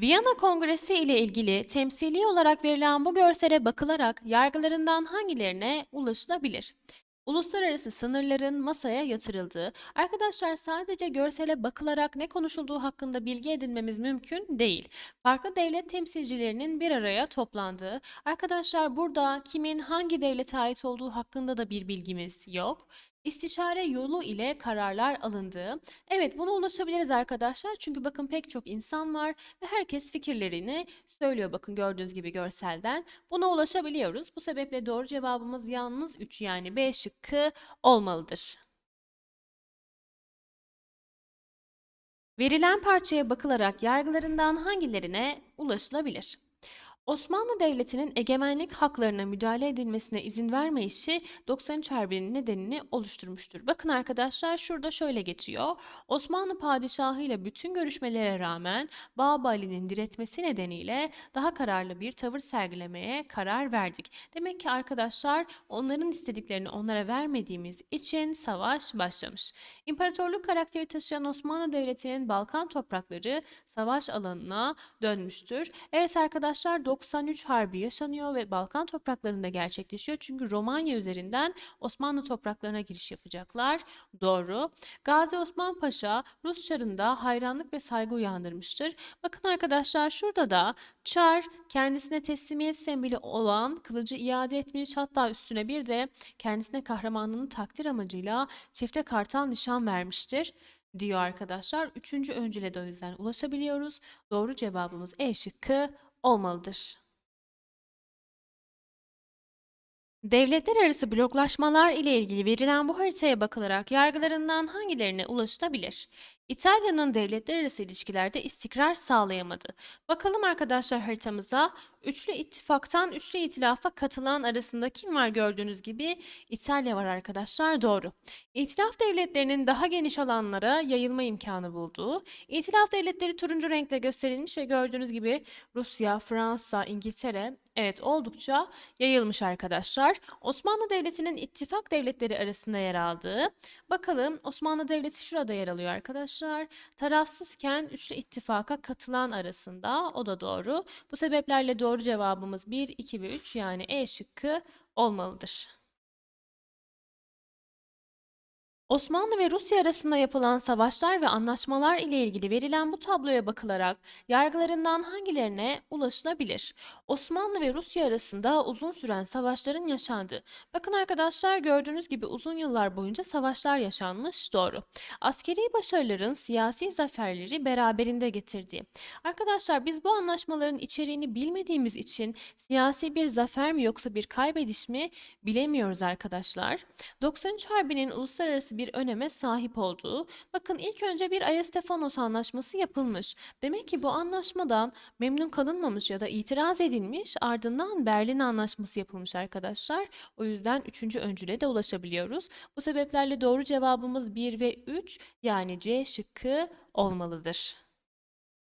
Viyana Kongresi ile ilgili temsili olarak verilen bu görsele bakılarak yargılarından hangilerine ulaşılabilir? Uluslararası sınırların masaya yatırıldığı, arkadaşlar sadece görsele bakılarak ne konuşulduğu hakkında bilgi edinmemiz mümkün değil. Farklı devlet temsilcilerinin bir araya toplandığı, arkadaşlar burada kimin hangi devlete ait olduğu hakkında da bir bilgimiz yok. İstişare yolu ile kararlar alındığı. Evet buna ulaşabiliriz arkadaşlar. Çünkü bakın pek çok insan var ve herkes fikirlerini söylüyor. Bakın gördüğünüz gibi görselden. Buna ulaşabiliyoruz. Bu sebeple doğru cevabımız yalnız 3 yani B şıkkı olmalıdır. Verilen parçaya bakılarak yargılarından hangilerine ulaşılabilir? Osmanlı Devleti'nin egemenlik haklarına müdahale edilmesine izin vermeyişi 93 Harbi'nin nedenini oluşturmuştur. Bakın arkadaşlar şurada şöyle geçiyor. Osmanlı padişahı ile bütün görüşmelere rağmen Babı Ali'nin diretmesi nedeniyle daha kararlı bir tavır sergilemeye karar verdik. Demek ki arkadaşlar onların istediklerini onlara vermediğimiz için savaş başlamış. İmparatorluk karakteri taşıyan Osmanlı Devleti'nin Balkan toprakları savaş alanına dönmüştür. Evet arkadaşlar 93 Harbi yaşanıyor ve Balkan topraklarında gerçekleşiyor. Çünkü Romanya üzerinden Osmanlı topraklarına giriş yapacaklar. Doğru. Gazi Osman Paşa Rus çarında hayranlık ve saygı uyandırmıştır. Bakın arkadaşlar şurada da çar kendisine teslimiyet sembolü olan kılıcı iade etmiş hatta üstüne bir de kendisine kahramanlığını takdir amacıyla çifte kartal nişan vermiştir diyor arkadaşlar. Üçüncü öncüle de o yüzden ulaşabiliyoruz. Doğru cevabımız E şıkkı olmalıdır. Devletler arası bloklaşmalar ile ilgili verilen bu haritaya bakılarak yargılarından hangilerine ulaşılabilir? İtalya'nın devletler arası ilişkilerde istikrar sağlayamadı. Bakalım arkadaşlar haritamıza. Üçlü ittifaktan üçlü itilafa katılan arasında kim var gördüğünüz gibi İtalya var arkadaşlar doğru. İtilaf devletlerinin daha geniş alanlara yayılma imkanı bulduğu, İtilaf devletleri turuncu renkle gösterilmiş ve gördüğünüz gibi Rusya, Fransa, İngiltere evet oldukça yayılmış arkadaşlar. Osmanlı Devleti'nin ittifak devletleri arasında yer aldığı. Bakalım Osmanlı Devleti şurada yer alıyor arkadaşlar. Tarafsızken üçlü ittifaka katılan arasında o da doğru. Bu sebeplerle doğru cevabımız 1, 2 ve 3 yani E şıkkı olmalıdır. Osmanlı ve Rusya arasında yapılan savaşlar ve anlaşmalar ile ilgili verilen bu tabloya bakılarak yargılarından hangilerine ulaşılabilir? Osmanlı ve Rusya arasında uzun süren savaşların yaşandığı. Bakın arkadaşlar gördüğünüz gibi uzun yıllar boyunca savaşlar yaşanmış doğru. Askeri başarıların siyasi zaferleri beraberinde getirdiği. Arkadaşlar biz bu anlaşmaların içeriğini bilmediğimiz için siyasi bir zafer mi yoksa bir kaybediş mi bilemiyoruz arkadaşlar. 93 Harbi'nin uluslararası bir öneme sahip olduğu. Bakın ilk önce bir Ayasstefanos anlaşması yapılmış. Demek ki bu anlaşmadan memnun kalınmamış ya da itiraz edilmiş. Ardından Berlin Anlaşması yapılmış arkadaşlar. O yüzden üçüncü öncüle de ulaşabiliyoruz. Bu sebeplerle doğru cevabımız 1 ve 3 yani C şıkkı olmalıdır.